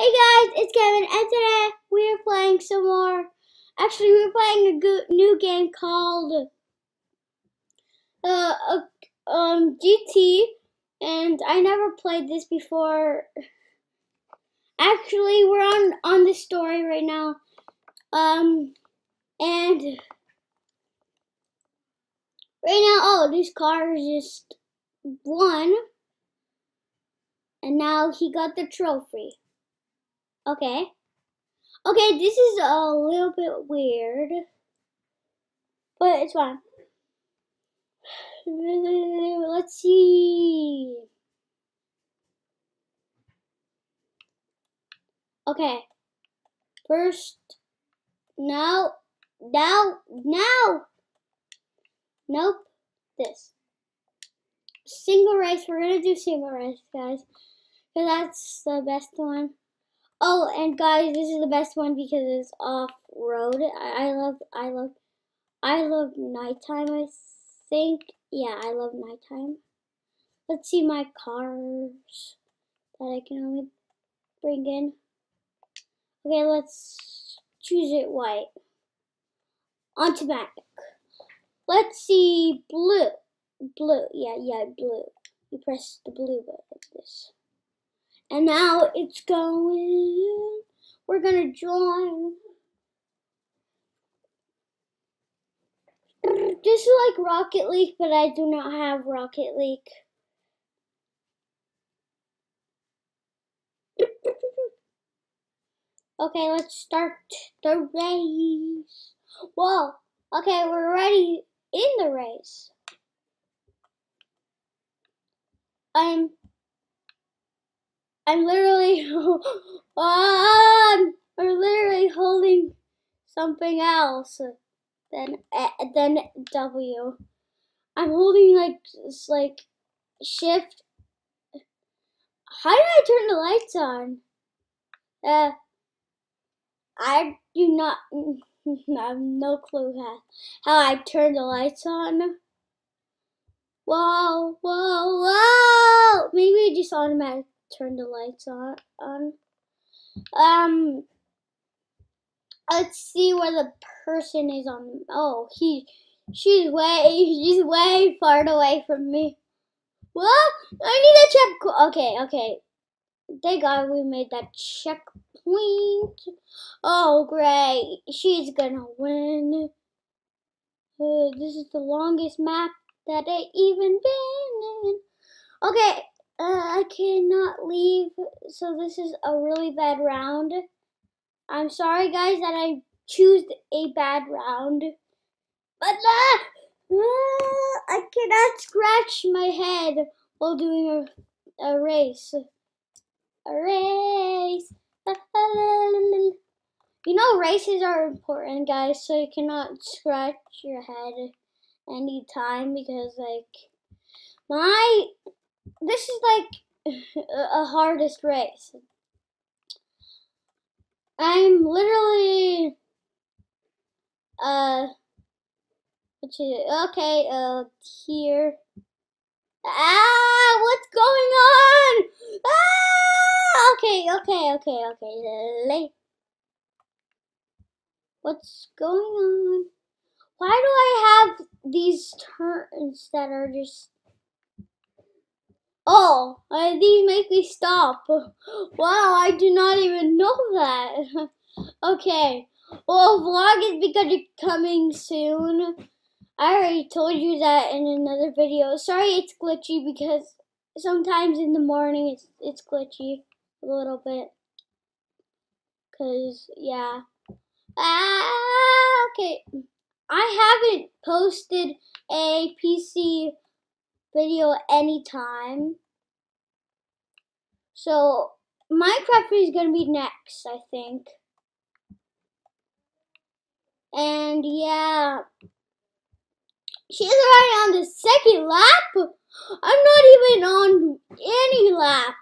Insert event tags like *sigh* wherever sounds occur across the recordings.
Hey guys, it's Kevin, and today we are playing some more. Actually, we're playing a new game called uh, uh, um, GT, and I never played this before. Actually, we're on on the story right now, um, and right now, oh, this car is just one, and now he got the trophy. Okay. Okay, this is a little bit weird. But it's fine. *sighs* Let's see. Okay. First, now, now, now. Nope. This. Single race. We're going to do single race, guys. Because that's the best one. Oh, and guys, this is the best one because it's off road. I, I love, I love, I love nighttime. I think, yeah, I love nighttime. Let's see my cars that I can only bring in. Okay, let's choose it white. Automatic. Let's see blue. Blue, yeah, yeah, blue. You press the blue button this. And now it's going. We're gonna join. This is like Rocket League, but I do not have Rocket League. Okay, let's start the race. Whoa, okay, we're ready in the race. I'm I'm literally, *laughs* um, literally holding something else than than W. I'm holding like like shift. How did I turn the lights on? Uh, I do not. *laughs* I have no clue how, how I turned the lights on. Whoa, whoa, whoa! Maybe it just automatic turn the lights on. on. Um, let's see where the person is on. Oh, he, she's way, she's way far away from me. What? I need to check. Okay, okay. Thank God we made that checkpoint. Oh, great. She's gonna win. Uh, this is the longest map that I even been in. Okay, uh, I cannot leave, so this is a really bad round. I'm sorry, guys, that I choose a bad round. But uh, uh, I cannot scratch my head while doing a, a race. A race. You know, races are important, guys, so you cannot scratch your head anytime because, like, my this is like *laughs* a hardest race. I'm literally uh which is okay, uh here. Ah, what's going on? Ah, okay, okay, okay, okay. What's going on? Why do I have these turns that are just Oh, these make me stop. Wow, I do not even know that. *laughs* okay, well, vlog is becoming coming soon. I already told you that in another video. Sorry it's glitchy because sometimes in the morning it's, it's glitchy a little bit. Cause, yeah. Ah, okay. I haven't posted a PC video anytime. So Minecraft is gonna be next, I think. And yeah, she's already on the second lap. I'm not even on any lap.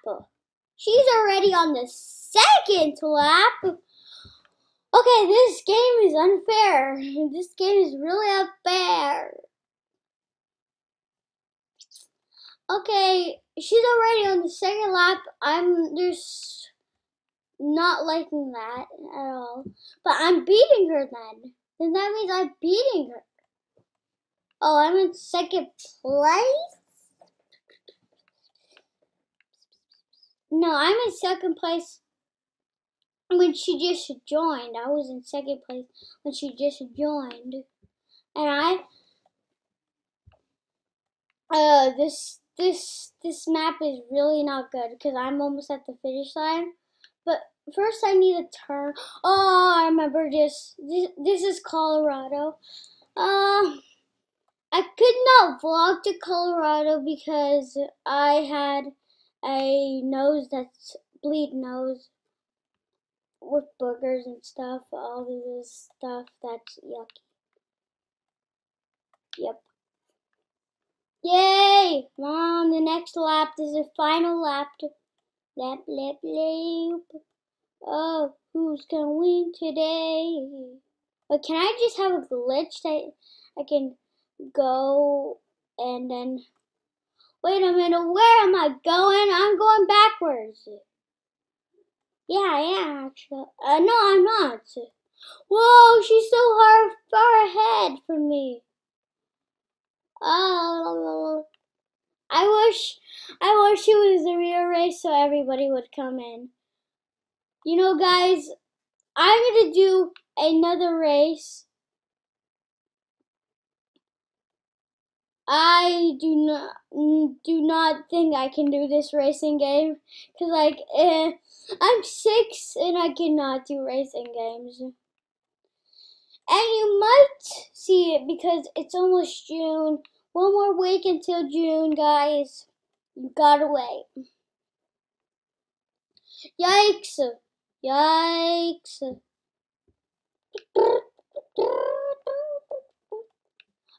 She's already on the second lap. Okay, this game is unfair. *laughs* This game is really unfair. Okay, she's already on the second lap. I'm just not liking that at all. But I'm beating her then. Then that means I'm beating her. Oh, I'm in second place? No, I'm in second place when she just joined. I was in second place when she just joined. And I uh this this this map is really not good because I'm almost at the finish line. But first I need to turn. Oh, I remember this. This, this is Colorado. Uh, I could not vlog to Colorado because I had a nose that's bleed nose with boogers and stuff. All this stuff that's yucky. Yep. Yay! Mom, the next lap. Is the final lap. Lap, lap, lap. Oh, who's gonna win today? But can I just have a glitch that I can go and then wait a minute, where am I going? I'm going backwards. Yeah, I am actually. Uh, no, I'm not. Whoa, she's so far, far ahead from me. Oh, I wish, I wish it was a real race so everybody would come in. You know, guys, I'm gonna do another race. I do not do not think I can do this racing game because, like, eh, I'm six and I cannot do racing games. And you might see it because it's almost June. One more week until June, guys. You gotta wait. Yikes! Yikes!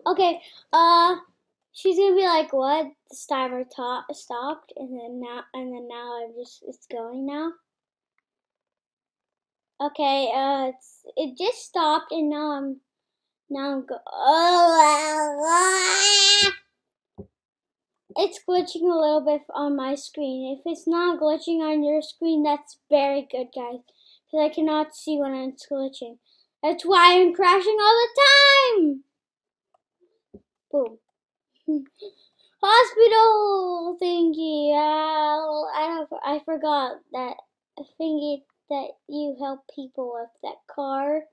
Okay, uh, she's gonna be like, "What?" The timer stopped, and then now, and then now I'm just it's going now. Okay, uh, it just stopped, and now I'm now I'm go. Oh, it's glitching a little bit on my screen. If it's not glitching on your screen, that's very good, guys. Because I cannot see when it's glitching. That's why I'm crashing all the time. Boom. *laughs* Hospital thingy. Uh, I I forgot that thingy that you help people with that car,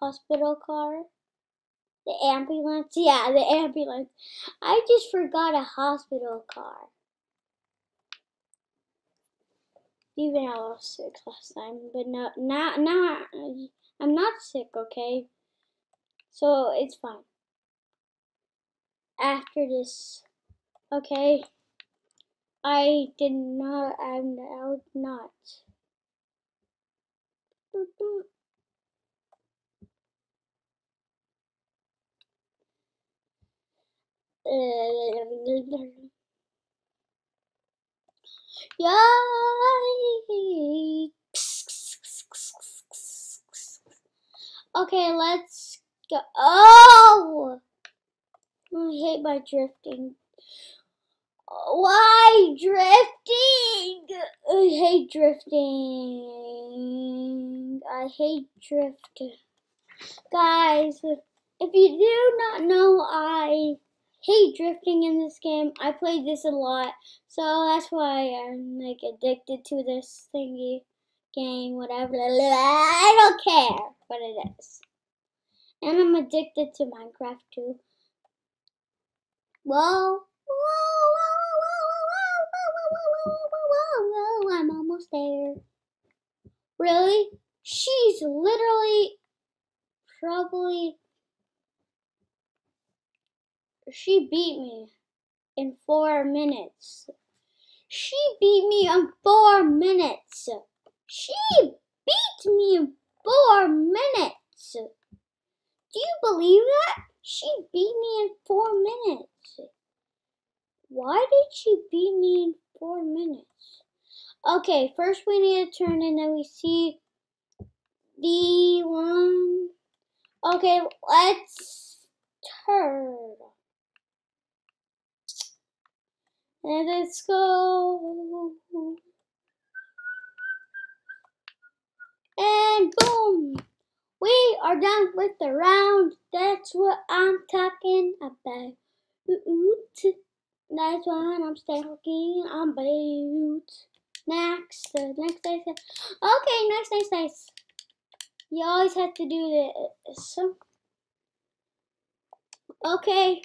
hospital car. The ambulance? *laughs* Yeah, the ambulance. I just forgot a hospital car. Even I was sick last time, but no, now, now, I'm not sick, okay? So it's fine. After this, okay? I did not, I'm not. Yikes. *laughs* Okay, let's go. Oh! I hate my drifting. Why drifting? I hate drifting. I hate drifting. Guys, if you do not know, I hate drifting in this game. I played this a lot, so that's why I'm like addicted to this thingy game, whatever. I don't care what it is. And I'm addicted to Minecraft too. Whoa, whoa, whoa, whoa, whoa, whoa, whoa, whoa, whoa, I'm almost there. Really? She's literally probably she beat me in four minutes. She beat me in four minutes. She beat me in four minutes. Do you believe that? She beat me in four minutes. Why did she beat me in four minutes? Okay, first we need to turn and then we see the one. Okay, let's turn. And let's go. And boom! We are done with the round. That's what I'm talking about. That's what I'm talking about. Next, next, next. Okay, nice, nice, nice. You always have to do this. Okay.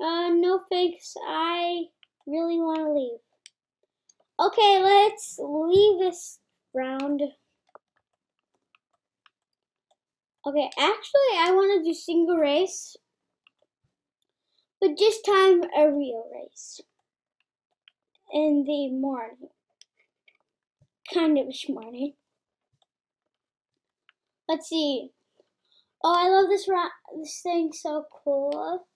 Uh, no thanks. I really want to leave. Okay, let's leave this round. Okay, actually, I want to do single race, but this time a real race in the morning, kind of morning. Let's see. Oh, I love this ra this thing, so cool.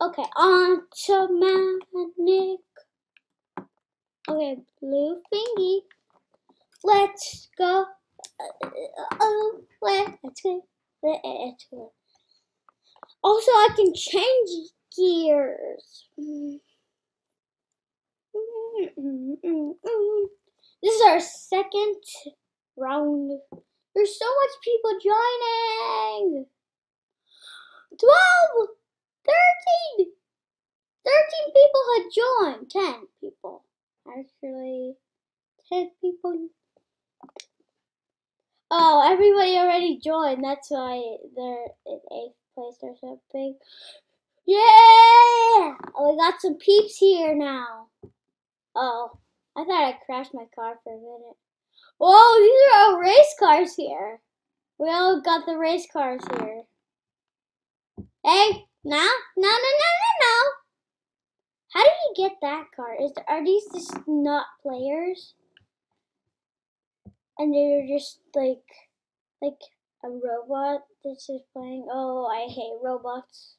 Okay, automatic. Okay, blue thingy. Let's go. Oh, let's go. Let's go. Also, I can change gears. This is our second round. There's so much people joining. 12, 13, 13 people had joined. 10 people. Actually, 10 people. Oh, everybody already joined. That's why they're in 8th place or something. Yeah! Oh, we got some peeps here now. Oh, I thought I crashed my car for a minute. Whoa, these are all race cars here. We all got the race cars here. Hey, no, no, no, no, no, no. How did you get that car? Is are these just not players? And they're just like, like a robot that's just playing. Oh, I hate robots.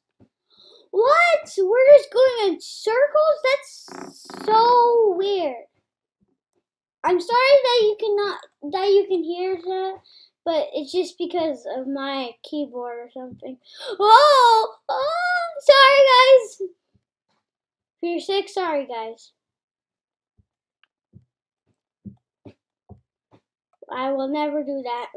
What? We're just going in circles? That's so weird. I'm sorry that you cannot that you can hear that, but it's just because of my keyboard or something. Oh, oh sorry guys. If you're sick, sorry guys. I will never do that.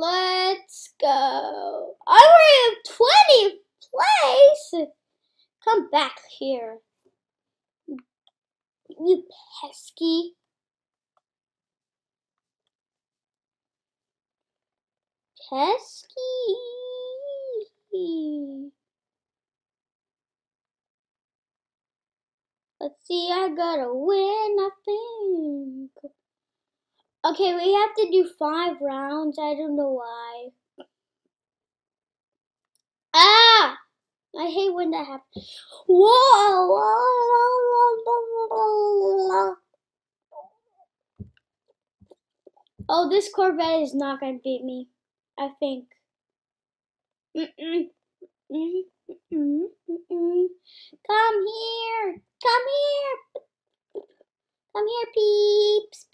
Let's go. I already have 20 place. Come back here. You pesky. Pesky. Let's see, I gotta win, I think. Okay, we have to do five rounds. I don't know why. Ah! I hate when that happens. Whoa! Oh, this Corvette is not going to beat me. I think. Come here. Come here. Come here, peeps.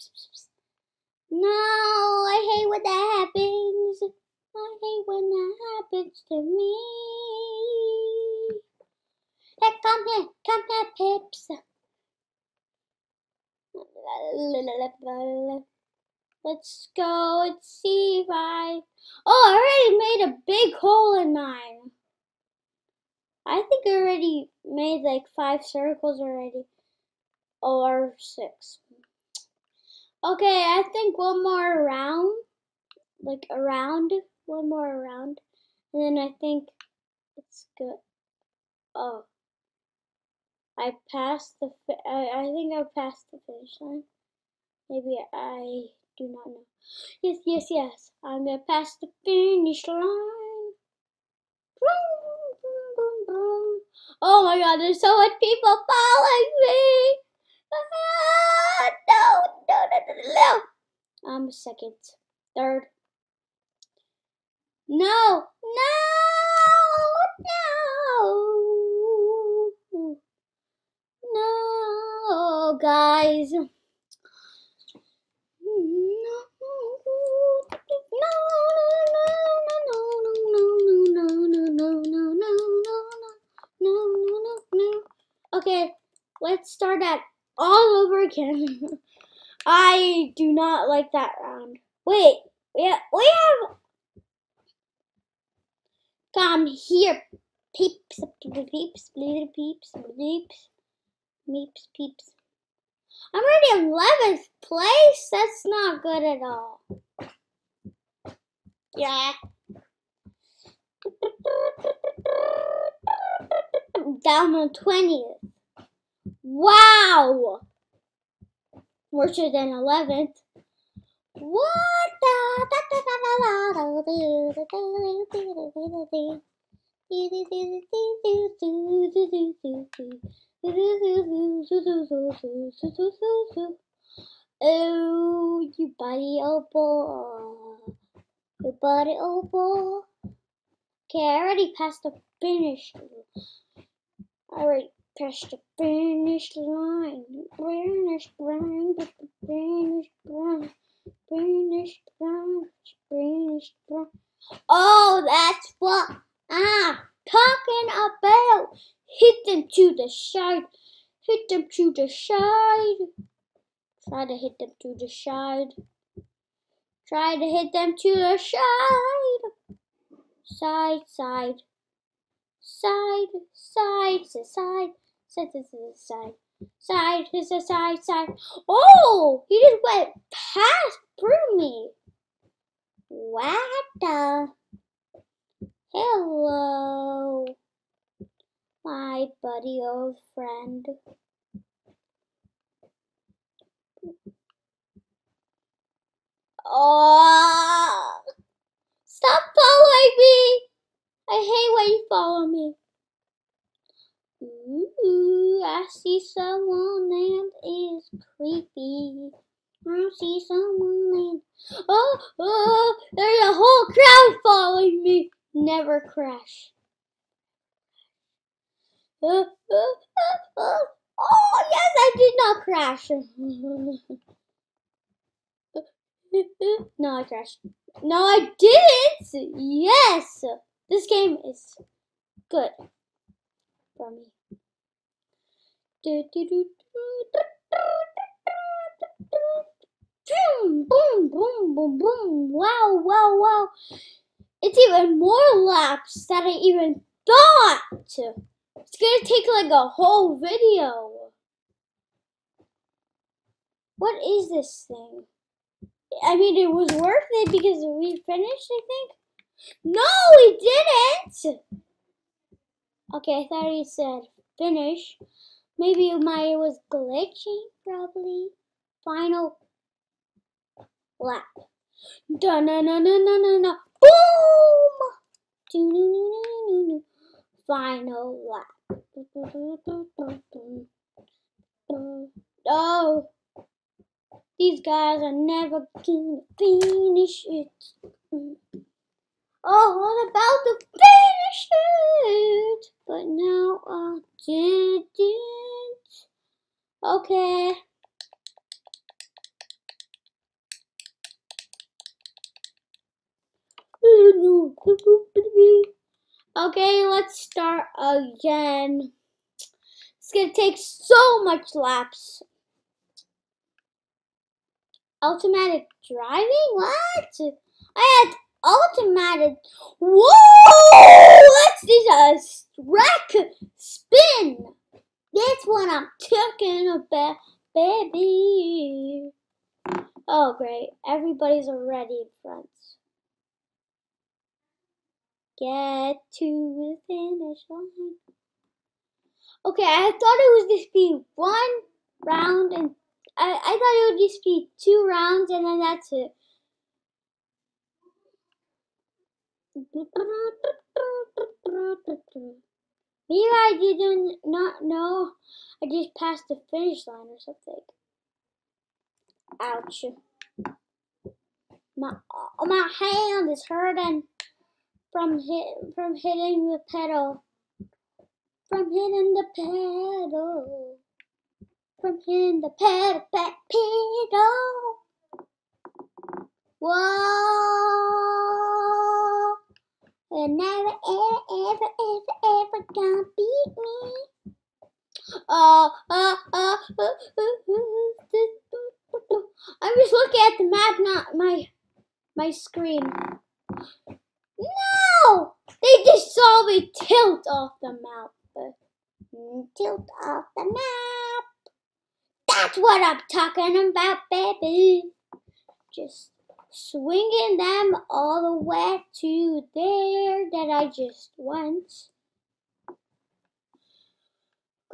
No, I hate when that happens. I hate when that happens to me. Hey, come here, come here, Pips. Let's go and see if I... Oh, I already made a big hole in mine. I think I already made like five circles already. Or six. Okay, I think one more round. Like around. One more round. And then I think it's good. Oh. I passed the, I, I think I passed the finish line. Maybe I do not know. Yes, yes, yes. I'm gonna pass the finish line. Oh my god, there's so much people following me. Ah, no, no, no, no, no. I'm second, third. No, no, no. No, guys. No, Okay, let's start that all over again. *laughs* I do not like that round. Wait, have, we have. Come here, peeps, peeps, little peeps, peeps, peeps, peeps. I'm already in 11th place. That's not good at all. Yeah. *laughs* Down on 20th. Wow! Worse than 11th. What Oh, you buddy old boy. You buddy old boy. Okay, I already passed the finish. I passed the finish line. Finish line. the Finish line. Finish line. Finish line. Oh, that's what I'm talking about. Hit them to the side. Hit them to the side. Try to hit them to the side. Try to hit them to the side. Side, side. Side, side, side, side, side, side, side. Side, side, side, side. Oh, he just went past through me. What the? Hello, my buddy old friend. Oh, stop following me. I hate when you follow me. Ooh, I see someone that is creepy. I see someone that... Oh, oh, there's a whole crowd following me. Never crash. Uh, uh, uh. Oh, yes, I did not crash. *laughs* no, I crashed. No, I didn't. Yes. This game is good for me. Boom, boom, boom, boom. Wow, wow, wow. It's even more laps than I even thought. It's gonna take like a whole video. What is this thing? I mean, it was worth it because we finished, I think. No, we didn't! Okay, I thought he said finish. Maybe my was glitching, probably. Final lap. Da na na na na na na. Boom! Do -do -do Final lap. Oh, these guys are never gonna finish it. Oh, was about to finish it, but now I didn't. Okay. Okay, let's start again. It's gonna take so much laps. Automatic driving? What? I had automatic. Whoa! Let's do a rack spin. That's what I'm talking about, baby. Oh, great. Everybody's already in front. Get to the finish line. Okay, I thought it was just be one round and I, I thought it would just be two rounds and then that's it. Maybe I did not know I just passed the finish line or something. Ouch. My oh, my hand is hurting from hit from hitting the pedal. From hitting the pedal. From hitting the pedal back pedal. Whoa. You're never, ever, ever, ever, ever gonna beat me. Oh, oh, oh, oh, oh, oh, just looking at the map, not my my screen. No! They just saw me tilt off the map. Tilt off the map. That's what I'm talking about, baby. Just swinging them all the way to there that I just went.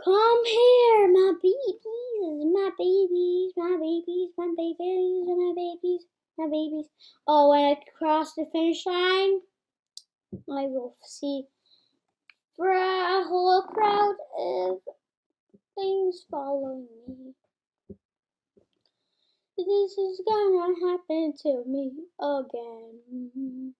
Come here, my babies, my babies, my babies, my babies, my babies, my babies. Oh, when I cross the finish line, I will see for a whole crowd of things following me. This is gonna happen to me again.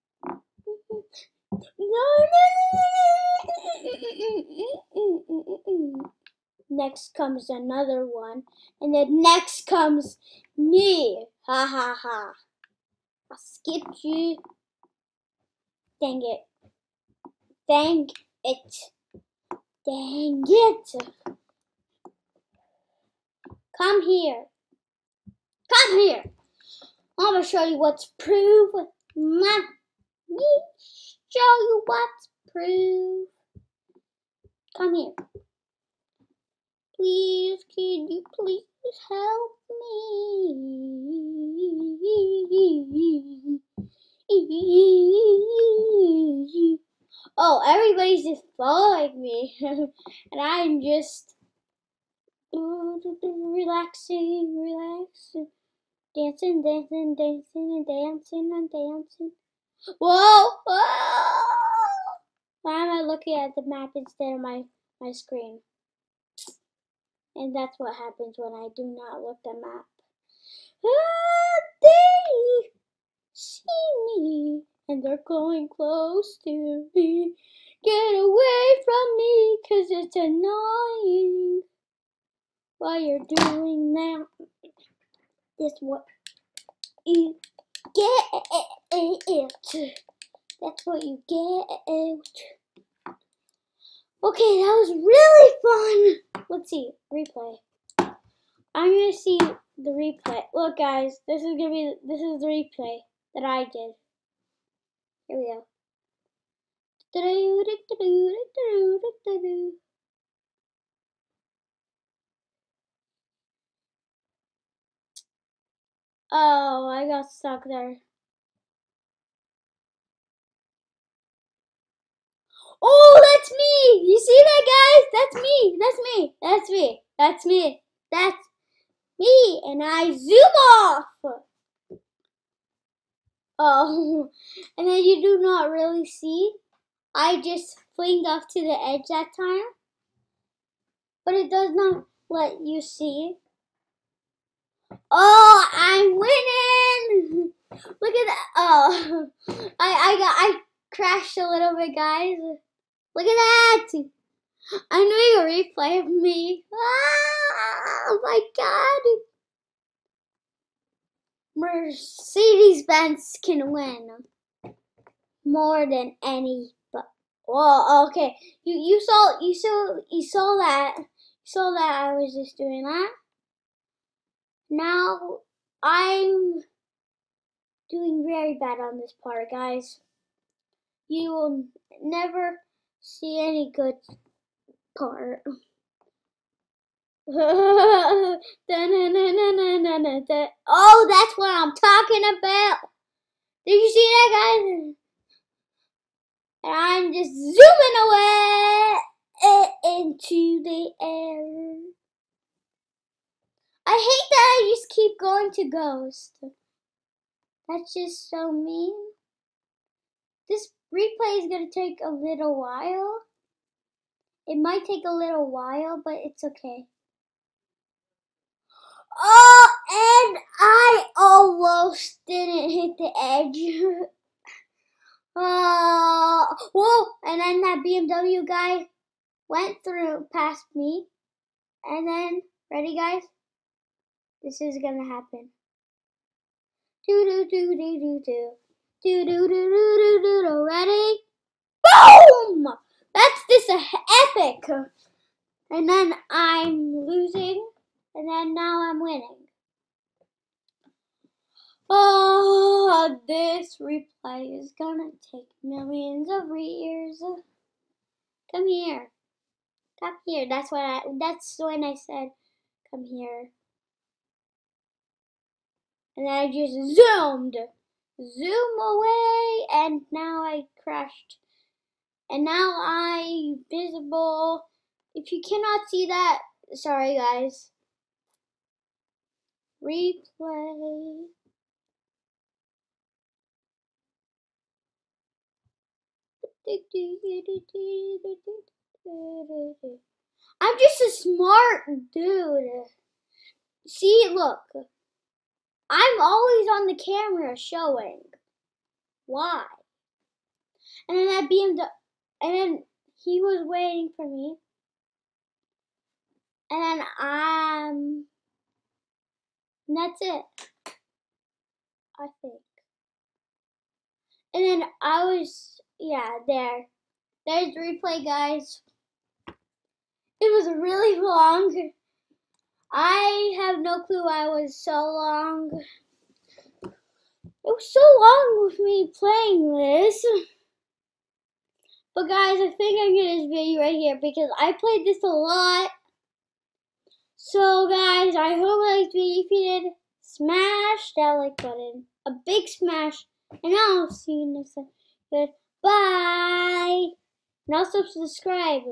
Next comes another one, and then next comes me. Ha ha ha. I skipped you. Dang it. Dang it. Dang it. Come here. Come here. I'm gonna show you what's proof. Let me show you what's proof. Come here. Please, can you please help me? Oh, everybody's just following me, *laughs* and I'm just relaxing, relaxing, dancing, dancing, dancing, and dancing and dancing. Whoa! Whoa! Why am I looking at the map instead of my, my screen? And that's what happens when I do not look at the map. Ah, they see me, and they're going close to me. Get away from me, cause it's annoying. While you're doing that, this what you get. That's what you get. Okay, that was really fun. Let's see, replay. I'm gonna see the replay. Look, guys, this is gonna be this is the replay that I did. Here we go. Oh, I got stuck there. Oh, that's me! You see that, guys? That's me. That's me. That's me. That's me. That's me. And I zoom off. Oh, *laughs* and then you do not really see. I just flinged off to the edge that time. But it does not let you see. Oh, I'm winning! Look at that. Oh, I, I got, I crashed a little bit, guys. Look at that! I'm doing a replay of me. Ah, oh my god! Mercedes Benz can win more than any. But well, okay. You you saw you saw you saw that you saw that I was just doing that. Now I'm doing very bad on this part, guys. You will never see any good part. *laughs* oh, that's what I'm talking about. Did you see that, guys? And I'm just zooming away eh, into the air. I hate that I just keep going to Ghost. That's just so mean. This replay is going to take a little while. It might take a little while, but it's okay. Oh, and I almost didn't hit the edge. uh, *laughs* whoa, and then that BMW guy went through past me. And then, ready guys? This is gonna happen. Do do do do do do. Do do do do do do do. Ready? Boom! That's a epic. And then I'm losing, and then now I'm winning. Oh, this replay is gonna take millions of years. Come here. Come here. That's what I that's when I said come here. And I just zoomed. Zoom away and now I crashed. And now I visible. If you cannot see that, sorry guys. Replay. I'm just a smart dude. See, look. I'm always on the camera showing. Why? And then that BMW, and then he was waiting for me. And then um, and that's it. I think. And then I was yeah, there. There's the replay, guys. It was really *laughs* long. I have no clue why it was so long. It was so long with me playing this. But guys, I think I'm gonna this video right here because I played this a lot. So guys, I hope you liked video. If you did, smash that like button. A big smash. And I'll see you next time. Bye. And also subscribe.